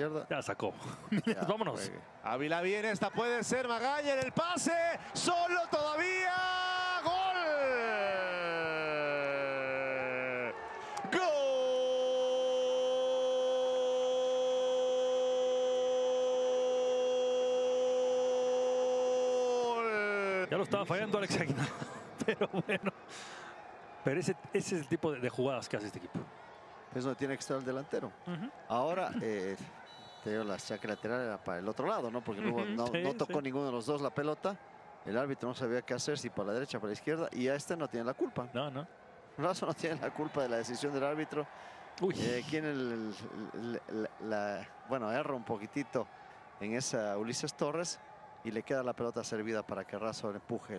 izquierda. Ya sacó. Ya, Vámonos. juegue. Ávila viene, esta puede ser Magaña en el pase. Solo todavía. ¡Gol! ¡Gol! Ya lo estaba fallando Alex Aguilar. Pero bueno. Pero ese, ese es el tipo de, de jugadas que hace este equipo. Es donde tiene que estar el delantero. Ahora, eh, te digo, la saque lateral era para el otro lado, ¿no? Porque no, no, tocó ninguno de los dos la pelota. El árbitro no sabía qué hacer, si para la derecha o para la izquierda. Y a este no tiene la culpa. No, no. Razo no tiene la culpa de la decisión del árbitro. Uy. Eh, quien el, el- el- la- bueno, erra un poquitito en esa Ulises Torres y le queda la pelota servida para que Razo le empuje